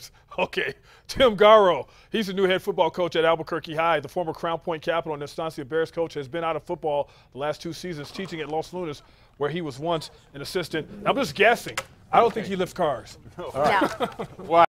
Okay, Tim Garro. He's the new head football coach at Albuquerque High. The former Crown Point Capital and Estancia Bears coach has been out of football the last two seasons, teaching at Los Lunas, where he was once an assistant. I'm just guessing. I don't think he lifts cars. No. Why?